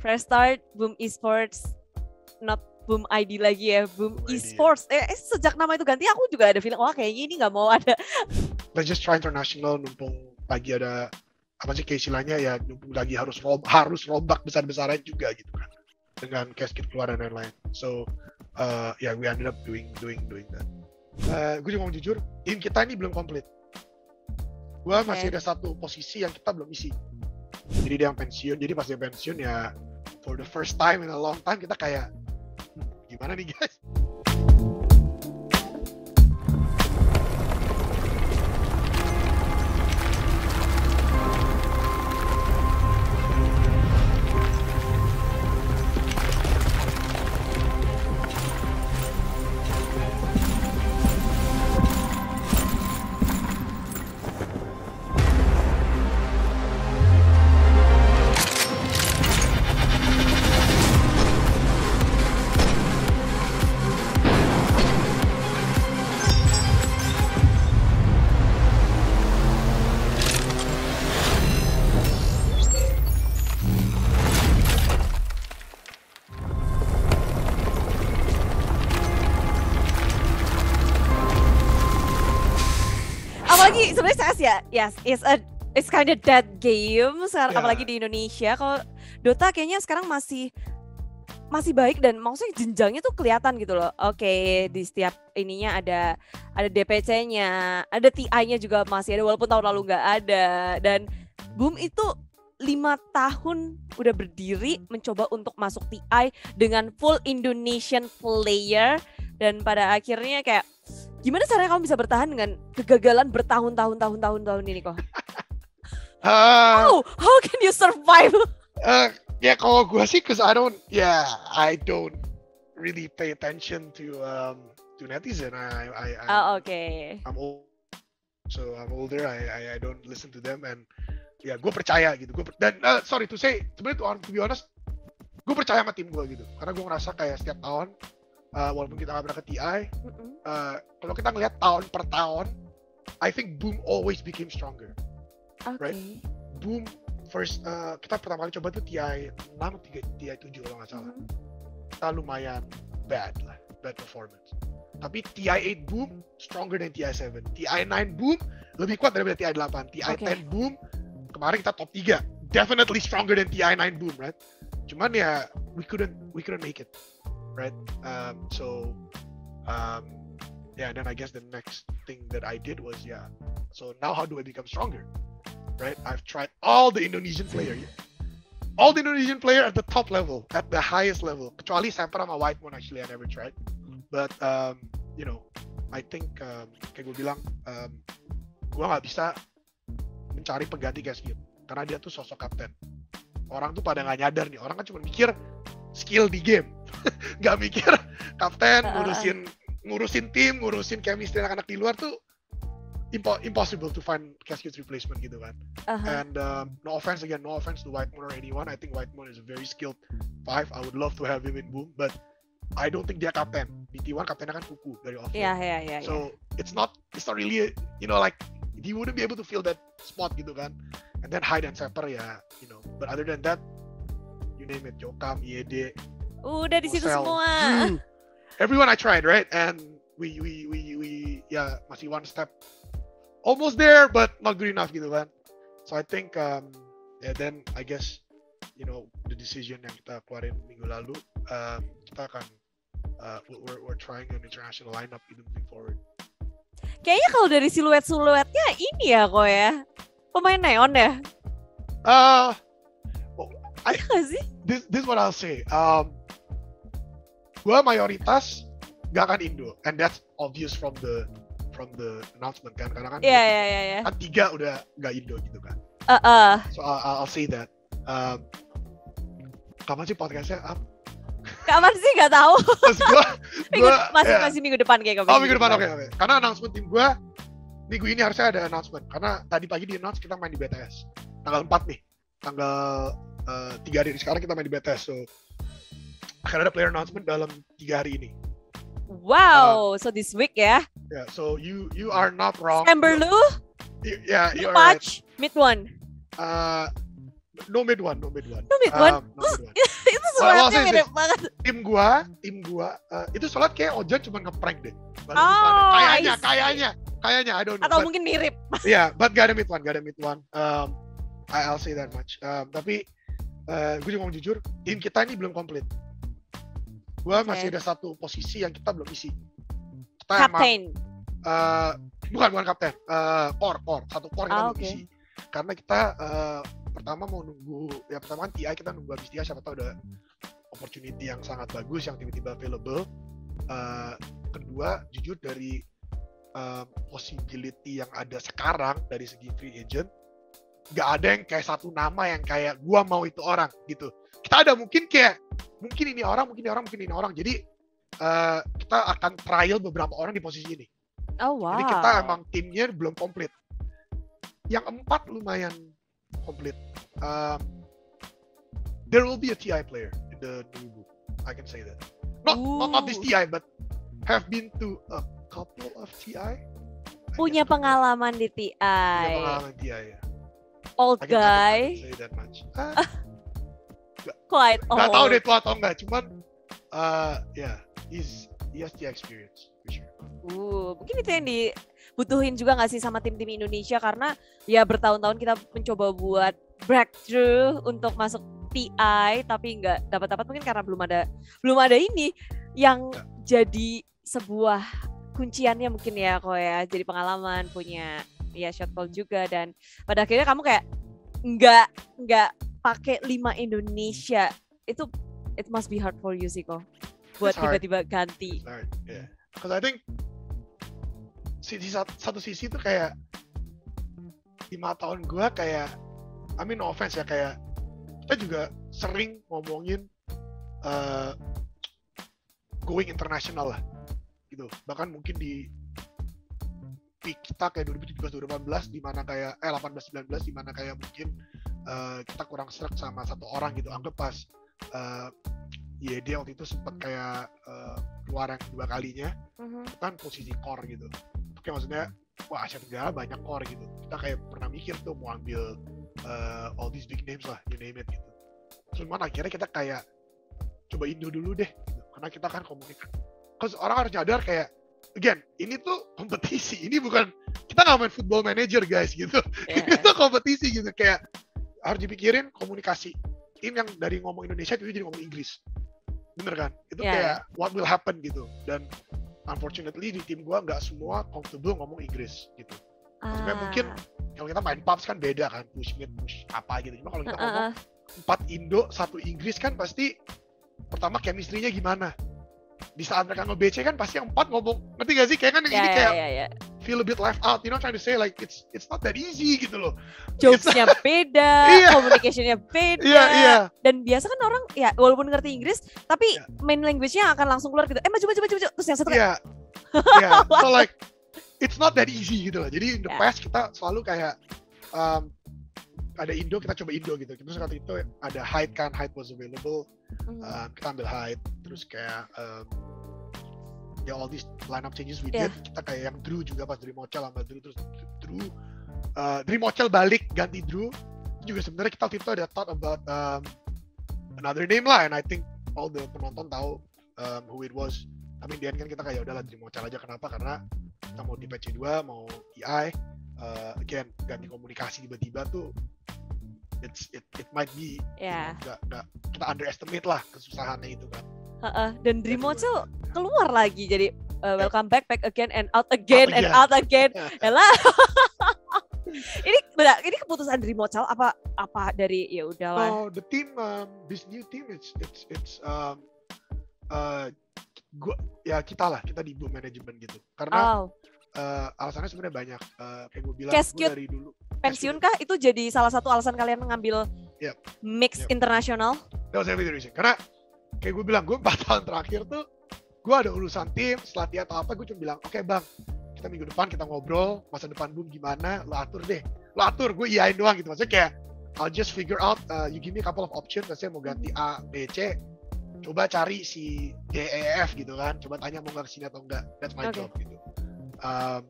fresh start Boom Esports not Boom ID lagi ya Boom, ya. Esports eh, eh, sejak nama itu ganti aku juga ada feeling wah kayaknya ini nggak mau ada Let's just try international numpung lagi ada apa sih keistilahnya ya numpung lagi harus rob, harus rombak besar-besaran juga gitu kan dengan casket keluar dan lain-lain. So uh, yeah, we ended up doing doing doing that. Uh, gue juga mau jujur, tim kita ini belum komplit. Gue masih Oke. ada satu posisi yang kita belum isi. Jadi dia yang pensiun, jadi pas dia pensiun ya for the first time in a long time kita kayak "Hmm, gimana nih guys? Ya yes it's a it's kind of dead game sekarang Ya. apalagi di Indonesia kalau Dota kayaknya sekarang masih masih baik dan maksudnya jenjangnya tuh kelihatan gitu loh. Oke, di setiap ininya ada ada DPC-nya, ada TI-nya juga masih ada walaupun tahun lalu nggak ada dan Boom itu lima tahun udah berdiri mencoba untuk masuk TI dengan full Indonesian player dan pada akhirnya kayak gimana caranya kamu bisa bertahan dengan kegagalan bertahun-tahun tahun-tahun tahun ini kok? Uh, How how can you survive? Uh, ya kalau gue sih, cause I don't, yeah, I don't really pay attention to um to netizen. I I, I Oh oke. I'm old, so I'm older. I, I I don't listen to them and ya gue percaya gitu. Gue dan uh, sorry to say, sebenarnya to, to be honest, gue percaya sama tim gue gitu. Karena gue ngerasa kayak setiap tahun, uh, walaupun kita nggak pernah ke TI, uh, kalau kita ngelihat tahun per tahun, I think Boom always became stronger. Oke. Right. Boom first uh, kita pertama kali coba tuh TI 6 atau TI 7 kalau nggak salah. Mhm. Kita lumayan bad lah, bad performance. Tapi TI 8 Boom stronger than TI 7. TI 9 Boom lebih kuat daripada TI 8. TI Oke. 10 Boom kemarin kita top 3. Definitely stronger than TI 9 Boom, right? Cuman ya we couldn't we couldn't make it, right? Um, so um, yeah, then I guess the next thing that I did was yeah. So now how do I become stronger? Right? I've tried all the Indonesian player, all the Indonesian player at the top level, at the highest level. Kecuali Samper sama White Moon actually I never tried. But um, you know, I think um, kayak gue bilang, um, gue nggak bisa mencari pengganti Cassius karena dia tuh sosok kapten. Orang tuh pada nggak nyadar nih, orang kan cuma mikir skill di game, nggak mikir kapten ngurusin ngurusin tim, ngurusin chemistry anak-anak di luar tuh impo- impossible to find Cassius replacement gitu kan. Aha. And um, no offense again, no offense to White Moon or anyone. I think White Moon is a very skilled five. I would love to have him in Boom, but I don't think dia kapten. Di T1 kaptennya kan Kuku dari off. Iya iya. iya. So it's not it's not really you know like he wouldn't be able to fill that spot gitu kan. And then Hyde and Sepper ya you know. But other than that, name it, Jokam, Yede, Udah di situ semua. Drew, everyone I tried right, and we we we we ya masih one step almost there, but not good enough gitu kan. So I think um yeah then I guess you know the decision yang kita keluarin minggu lalu um, kita akan uh, we're, we're trying an international lineup gitu moving forward. Kayaknya kalau dari siluet-siluetnya ini ya kok ya. Pemain neon ya? Uh Sih? this this is what I'll say. Um, gua mayoritas gak akan Indo, and that's obvious from the from the announcement kan, karena kan Iya iya iya iya. kan tiga udah gak Indo gitu kan. Eh, eh. So I'll, I'll say that. Um, kapan sih podcastnya? Up? Kapan sih tahu. Terus gua, Minggu, masih ya. masih minggu depan kayak Oh minggu depan oke oke. Karena announcement tim gua minggu ini harusnya ada announcement. Karena tadi pagi di announce kita main di BTS. Tanggal 4 nih. Tanggal eh, tiga hari sekarang kita main di BTS. So akan ada player announcement dalam tiga hari ini. Wow, so this week ya. Yeah, so you you are not wrong. Amber Lu, You- yeah, you are right. Mid one. Uh, no mid one, no mid one. No mid one? Um, no mid one. Sholatnya mirip banget. tim gua, tim gua uh, itu sholat kayak Ojan cuma ngeprank deh. Baru Oh, kayaknya, kayaknya, kayaknya I don't know. Atau but- mungkin mirip. yeah, but gak ada mid one, gak ada mid one. Um, I'll say that much. Um, tapi uh, gue juga mau jujur, tim kita ini belum komplit. Gua Oke. masih ada satu posisi yang kita belum isi. Kita emang, Captain. uh, bukan bukan kapten, uh, core core satu core kita Ah, belum oke. isi. Karena kita uh, pertama mau nunggu, ya pertama kan TI kita nunggu habis TI siapa tahu ada opportunity yang sangat bagus yang tiba-tiba available. Uh, kedua, jujur dari um, possibility yang ada sekarang dari segi free agent, nggak ada yang kayak satu nama yang kayak gua mau itu orang gitu. Kita ada mungkin kayak mungkin ini orang, mungkin ini orang, mungkin ini orang. Jadi uh, kita akan trial beberapa orang di posisi ini. Oh wow. Jadi kita emang timnya belum komplit. Yang empat lumayan komplit. Um, there will be a TI player in the new book. I can say that. Not not, not this Ooh. TI, but have been to a couple of TI. Punya pengalaman di TI. Punya pengalaman TI ya. Old I guy, say that much. Ah, quite old. Gak tau deh tua atau enggak, cuman uh, yeah, he's he has the experience for sure. Uh, mungkin itu yang dibutuhin juga nggak sih sama tim-tim Indonesia karena ya bertahun-tahun kita mencoba buat breakthrough untuk masuk TI tapi nggak dapat-dapat mungkin karena belum ada belum ada ini yang jadi sebuah kunciannya mungkin ya kok ya jadi pengalaman punya ya shot call juga dan pada akhirnya kamu kayak nggak nggak pakai lima Indonesia itu it must be hard for you sih kok buat It's hard. tiba-tiba ganti Alright, yeah. Because I think si, di sat- satu sisi tuh kayak lima tahun gua kayak, I mean no offense ya kayak kita juga sering ngomongin uh, going international lah, gitu. Bahkan mungkin di peak kita kayak 2017 2018 di mana kayak eh 18 19 di mana kayak mungkin uh, kita kurang serak sama satu orang gitu. Anggap pas uh, ya dia waktu itu sempat kayak uh, keluar yang kedua kalinya Mhm. itu kan posisi core gitu itu kayak maksudnya wah Asia Tenggara banyak core gitu kita kayak pernah mikir tuh mau ambil uh, all these big names lah you name it gitu cuman akhirnya kita kayak coba Indo dulu deh gitu. karena kita kan komunikasi Cause orang harus nyadar kayak again ini tuh kompetisi. Ini bukan kita nggak main football manager guys gitu. Yeah. itu kompetisi gitu. Kayak harus dipikirin komunikasi. Tim yang dari ngomong Indonesia itu jadi ngomong Inggris. Bener kan? Itu Ya, kayak what will happen gitu. Dan unfortunately di tim gua nggak semua comfortable ngomong Inggris gitu. Maksudnya mungkin Ah. kalau kita main pubs kan beda kan push mid push apa gitu. Cuma kalau kita ngomong Heeh. empat Indo satu Inggris kan pasti pertama chemistry-nya gimana di saat mereka nge-BC kan pasti yang empat ngomong ngerti gak sih kayak kan yang ya ini ya kayak ya ya feel a bit left out you know trying to say like it's it's not that easy gitu loh jokesnya beda Iya. communicationnya beda iya iya dan biasa kan orang ya walaupun ngerti Inggris tapi Iya. main language-nya akan langsung keluar gitu eh maju maju maju maju terus yang satu kayak Iya. Iya. So like it's not that easy gitu loh. Jadi in the Ya. past kita selalu kayak um, ada Indo kita coba Indo gitu. Terus waktu itu ada Hyde kan, Hyde was available. Mhm. Um, kita ambil Hyde. Terus kayak um, ya all these lineup changes we Ya. did. Kita kayak yang Drew juga pas dari Mochel sama Drew terus Drew uh, dari Mochel balik ganti Drew. Juga sebenarnya kita waktu itu ada thought about um, another name lah and I think all the penonton tahu um, who it was tapi di end kan kita kayak udahlah terima mocal aja kenapa karena kita mau di patch 2 mau TI uh, again ganti komunikasi tiba-tiba tuh it's it, it might be ya nggak nggak kita underestimate lah kesusahannya itu kan heeh. dan Dream Jadi, Mochel keluar lagi jadi uh, welcome back back again and out again and again. out again Elah. ini benar ini keputusan Dream Mochel apa apa dari ya udahlah so the team um, this new team it's it's it's um, uh, gua ya kita lah kita di boom management gitu karena oh uh, alasannya sebenarnya banyak uh, kayak gue bilang gue dari dulu pensiun kah itu jadi salah satu alasan kalian mengambil Yep. mix Yep. internasional That was everything reason. Karena kayak gue bilang, gue 4 tahun terakhir tuh gue ada urusan tim, setelah atau apa gue cuma bilang, oke bang, kita minggu depan kita ngobrol, masa depan boom gimana, lo atur deh. Lo atur, gue iyain doang gitu. Maksudnya kayak, I'll just figure out, uh, you give me a couple of options, maksudnya mau ganti A, B, C, coba cari si D, E, F gitu kan, coba tanya mau nggak ke sini atau enggak, that's my Oke. job gitu. Um,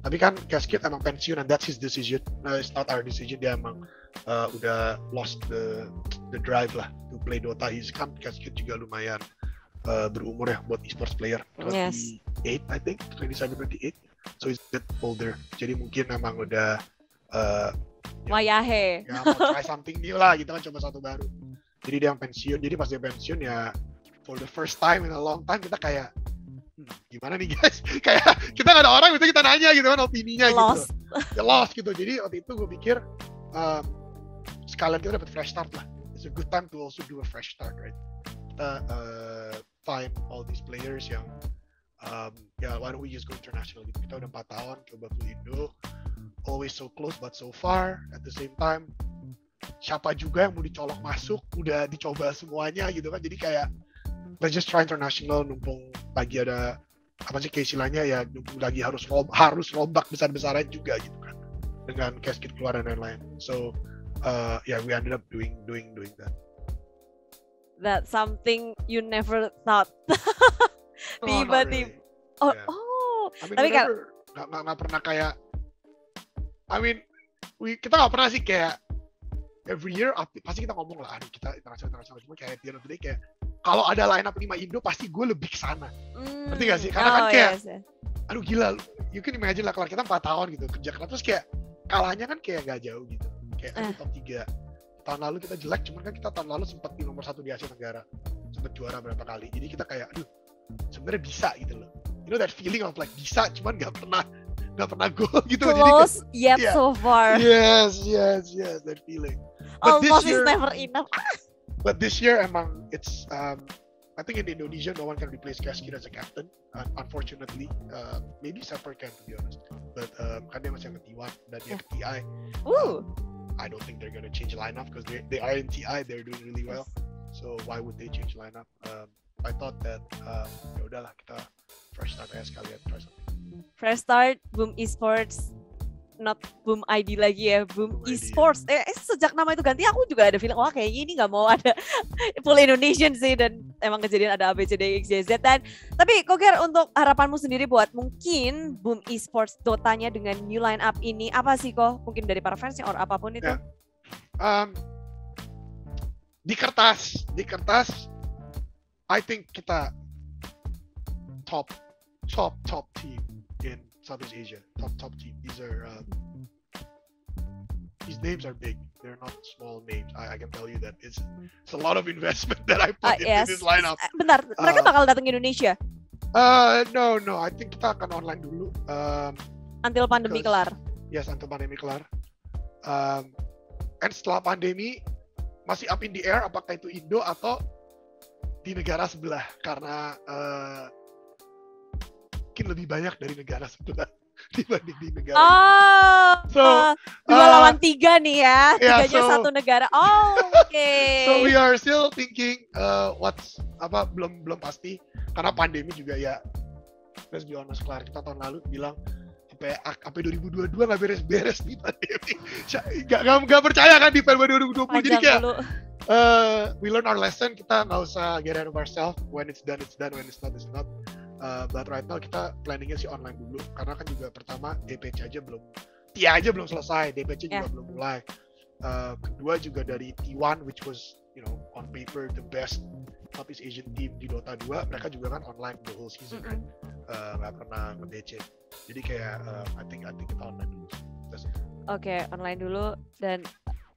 tapi kan Casket emang pensiun and that's his decision nah, it's not our decision dia emang uh, udah lost the the drive lah to play Dota he's kan Casket juga lumayan uh, berumur ya buat esports player. 28 Yes. I think. 27 28 so he's a bit older. Jadi mungkin emang udah uh, Wayahe. ya mau try something new lah. Gitu kan coba satu baru. Jadi dia yang pensiun. Jadi pas dia pensiun ya for the first time in a long time kita kayak "Hmm, gimana nih guys? Kayak kita nggak ada orang itu kita nanya gitu kan opininya Lost. gitu ya lost gitu. Jadi waktu itu gue pikir um, sekalian kita dapat fresh start lah. It's a good time to also do a fresh start right? Kita uh, find all these players yang um, ya why don't we just go international gitu. Kita udah empat tahun coba ke Indo. Always so close but so far at the same time siapa juga yang mau dicolok masuk udah dicoba semuanya gitu kan. Jadi kayak let's just try international numpung lagi ada apa sih kayak istilahnya ya numpung lagi harus rob, harus rombak besar-besaran juga gitu kan. Dengan casket keluar dan lain-lain. So uh, yeah we ended up doing doing doing that That's something you never thought. No, not Tiba-tiba. really. Oh, Yeah. oh. I mean, Tapi kalau- never- nggak nggak pernah kayak I mean we, kita nggak pernah sih kayak every year pasti kita ngomong lah aduh kita internasional internasional cuma kayak the day kayak kalau ada line up 5 Indo pasti gue lebih ke sana Hmm. Ngerti nggak sih? Karena kan Oh, kayak- yes, yes. aduh gila you can imagine lah kelar kita 4 tahun gitu kerja keras terus kayak kalahnya kan kayak nggak jauh gitu kayak Eh. top 3 tahun lalu kita jelek cuman kan kita tahun lalu sempat di nomor satu di Asia Tenggara. Sempat juara berapa kali. Jadi kita kayak aduh sebenarnya bisa gitu loh. You know that feeling of like bisa cuman nggak pernah nggak pernah gol gitu. Jadi Close yet yeah. so far. yes yes yes that feeling. But this Almost is year- never enough. but this year emang it's um I think in Indonesia no one can replace Kaskin as a captain uh, unfortunately. Uh, maybe Sepper can to be honest. But um, kan dia masih yang ke T1 dan dia ke TI. I don't think they're gonna change lineup because they they are in TI they're doing really well so why would they change lineup um, I thought that um, ya udahlah kita fresh start aja sekalian try something Fresh start, Boom Esports. Not Boom ID lagi ya, Boom Boom Esports. Eh, eh, sejak nama itu ganti, aku juga ada feeling, wah kayaknya ini nggak mau ada full Indonesian sih. Dan emang kejadian ada A, B, C, D, X, Y, Z. Dan, tapi Koger untuk harapanmu sendiri buat mungkin Boom Esports Dotanya dengan new line up ini, apa sih kok? Mungkin dari para fansnya or apa pun itu. Ya. um, di kertas di kertas I think kita top top top team in Southeast Asia top top team these are um, these names are big they're not small names. I, I can tell you that it's it's a lot of investment that I put Ah, into yes. this lineup. Eh, Bentar, mereka Uh, bakal datang ke Indonesia? Uh no no. I think kita akan online dulu um, until pandemi kelar. yes until pandemi kelar. Um, and setelah pandemi masih up in the air apakah itu Indo atau di negara sebelah? Karena uh, mungkin lebih banyak dari negara sebelah dibanding di negara. Oh, So, dua uh, lawan tiga nih ya, yeah, tiganya so- satu negara. Oh, oke. so we are still thinking uh, what's apa belum belum pasti karena pandemi juga ya let's be honest kelar kita tahun lalu bilang sampai sampai 2022 nggak beres-beres nih pandemi nggak nggak nggak percaya kan di PLB 2020 jadi Panjang kayak dulu. uh, we learn our lesson kita nggak usah get ahead of ourselves when it's done it's done when it's not it's not Uh, but right now kita planningnya sih online dulu karena kan juga pertama DPC aja belum TI aja belum selesai DPC juga Yeah. belum mulai Uh, kedua juga dari T1 which was you know on paper the best Southeast Asian team di Dota 2 mereka juga kan online the whole season kan Mm-mm. Uh, nggak pernah nge-DC jadi kayak uh, I think I think kita online dulu. Oke, online dulu dan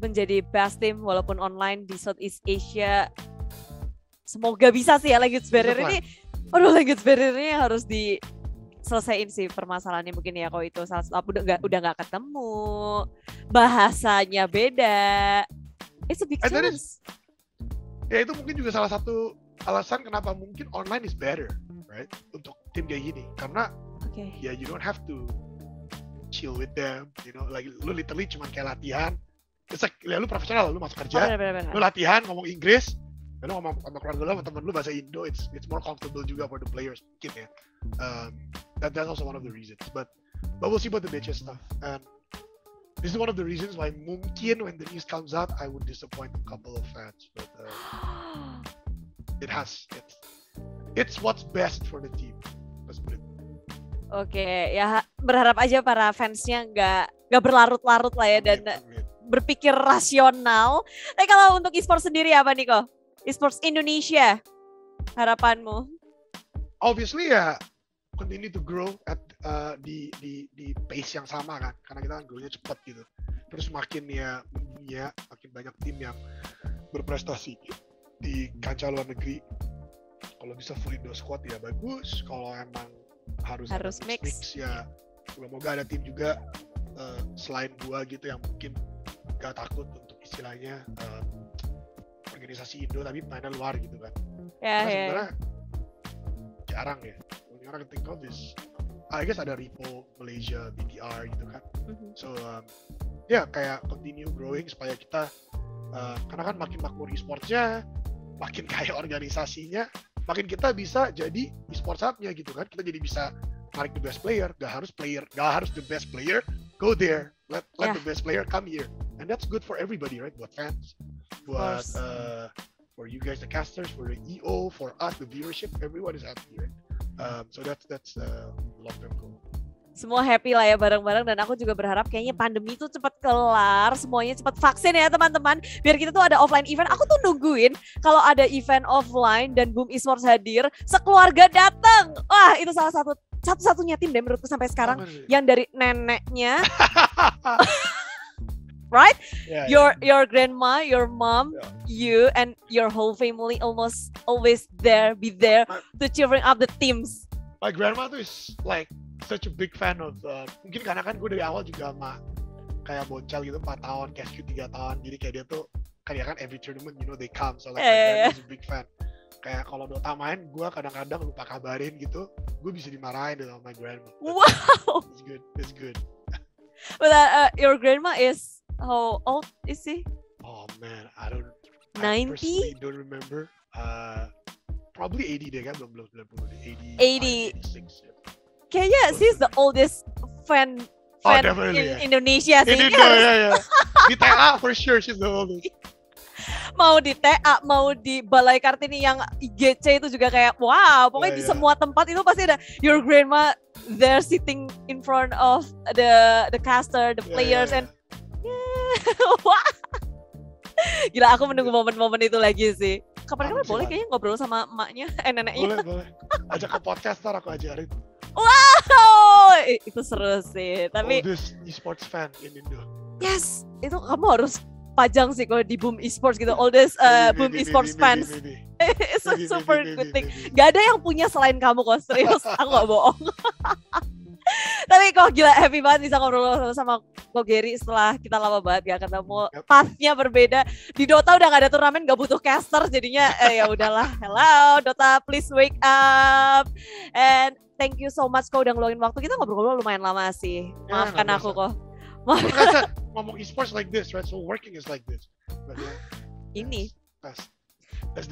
menjadi best team walaupun online di Southeast Asia. Semoga bisa sih ya barrier Bisa, ini. Aduh language barrier ini harus di selesaiin sih permasalahannya mungkin ya kalau itu. Salah satu udah nggak udah nggak ketemu. Bahasanya beda. It's a big that challenge is- ya itu mungkin juga salah satu alasan kenapa mungkin online is better right untuk tim kayak gini. Karena oke. ya you don't have to chill with them you know like lu literally cuma kayak latihan. It's like, ya lu profesional lu masuk Oh, kerja benar, benar, benar. lu latihan ngomong Inggris lu ngomong sama keluarga lu sama temen lu bahasa Indo it's it's more comfortable juga for the players mungkin ya um, that that's also one of the reasons but but we'll see about the bitches stuff and this is one of the reasons why mungkin when the news comes out I would disappoint a couple of fans but uh, it has it's it's what's best for the team let's put it Oke, ya berharap aja para fansnya nggak nggak berlarut-larut lah ya dan Amin, amin. berpikir rasional. Tapi kalau untuk e-sports sendiri apa nih kok? E-sports Indonesia harapanmu? obviously ya continue to grow at uh, di di di pace yang sama kan karena kita kan grow-nya cepat gitu terus makin ya mendunia makin banyak tim yang berprestasi di kancah luar negeri kalau bisa full Indo squad ya bagus kalau emang harus Harus mix, mix. ya semoga ada tim juga uh, selain gua gitu yang mungkin gak takut untuk istilahnya uh, organisasi Indo tapi mainnya luar gitu kan Ya, Karena ya. sebenarnya jarang ya. Yang orang think of is, I guess ada Repo, Malaysia, BTR gitu kan. Mhm. So um, ya kayak continue growing supaya kita uh, karena kan makin makmur e-sportsnya, makin kaya organisasinya, makin kita bisa jadi e-sports hubnya gitu kan. Kita jadi bisa narik the best player, gak harus player, gak harus the best player, go there, let let Yeah. the best player come here, and that's good for everybody, right? Buat fans, buat uh, for you guys the casters, for the EO, for us the viewership, everyone is happy, right? Um, so that's that's uh, long term goal. Semua happy lah ya bareng-bareng dan aku juga berharap kayaknya pandemi itu cepat kelar, semuanya cepat vaksin ya teman-teman. Biar kita tuh ada offline event. Aku tuh nungguin kalau ada event offline dan Boom Esports hadir, sekeluarga datang. Wah, itu salah satu satu-satunya tim deh menurutku sampai sekarang sih. yang dari neneknya, right? Yeah, Your your grandma, your mom, Yeah. you and your whole family almost always there, be there My- to cheering up the teams. my grandma tuh is like such a big fan of uh, mungkin karena kan gue dari awal juga sama kayak bocel gitu 4 tahun, Cascu 3 tahun jadi kayak dia tuh kayak kan every tournament you know they come so like Yeah, my yeah, grandma is a big fan kayak kalau Dota main gue kadang-kadang lupa kabarin gitu gue bisa dimarahin sama my grandma Wow. it's good it's good But uh, uh, your grandma is how old is she? oh man I don't 90? I don't remember uh, probably 80 deh kan belum belum 90 deh 80. 80 86 ya. Kayaknya she's the oldest fan Oh, fan definitely, in yeah. Indonesia sih. Ini tuh ya ya. Di TA for sure she's the oldest. Mau di TA, mau di Balai Kartini yang IGC itu juga kayak wow, pokoknya Yeah, di yeah. semua tempat itu pasti ada your grandma there sitting in front of the the caster, the Yeah, players yeah, and wah. Gila aku menunggu momen-momen itu lagi sih. Kapan-kapan boleh kayaknya ngobrol sama emaknya, eh neneknya. Boleh boleh. Ajak ke podcast ntar aku ajarin. I- itu seru sih. Tapi Oldest esports fan in Indo. yes, itu kamu harus pajang sih kalau di Boom Esports gitu. Oldest uh, Boom Esports fans. It's a super good thing. Gak ada yang punya selain kamu kok, serius. Aku gak bohong. Tapi kok gila happy banget bisa ngobrol sama Ko Gary setelah kita lama banget gak ketemu. Yep. Pathnya berbeda. Di Dota udah gak ada turnamen, gak butuh caster, jadinya eh, ya udahlah. Hello Dota, please wake up. And thank you so much kau udah ngeluangin waktu. Kita ngobrol-ngobrol lumayan lama sih. Ya, Maafkan nggak aku kok. Said, ngomong esports like this, right? So working is like this. But yeah, Ini that's, that's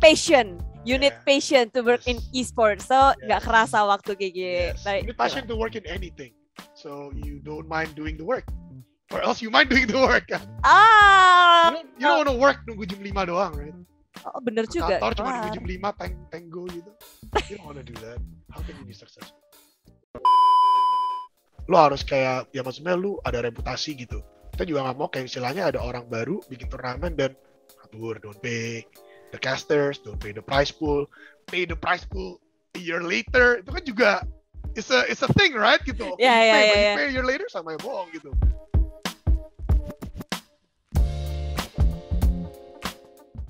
passion. You need Yeah. passion to work in Yes. esports. So nggak kerasa waktu gini. Yes. Like, You need passion to work in anything. So you don't mind doing the work. Or else you mind doing the work. kan? Ah, You don't, you don't want to work nunggu jam 5 doang, right? oh, bener juga. Kantor cuma nunggu jam 5 tank, tank go gitu. You don't want to do that. How can you be successful? Lu harus kayak, ya maksudnya lu ada reputasi gitu. Kita juga nggak mau kayak istilahnya ada orang baru bikin turnamen dan kabur, don't pay the casters, don't pay the prize pool, pay the prize pool a year later. Itu kan juga it's a it's a thing, right? Gitu. You ya, pay, you ya. pay a year later sama ya bohong gitu.